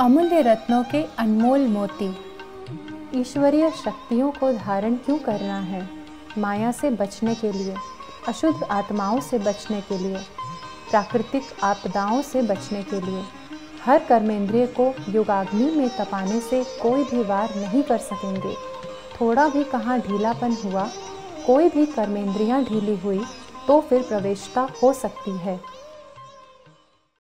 अमूल्य रत्नों के अनमोल मोती। ईश्वरीय शक्तियों को धारण क्यों करना है? माया से बचने के लिए, अशुद्ध आत्माओं से बचने के लिए, प्राकृतिक आपदाओं से बचने के लिए। हर कर्मेंद्रिय को युगाग्नि में तपाने से कोई भी वार नहीं कर सकेंगे। थोड़ा भी कहाँ ढीलापन हुआ, कोई भी कर्मेंद्रियाँ ढीली हुई तो फिर प्रवेशता हो सकती है।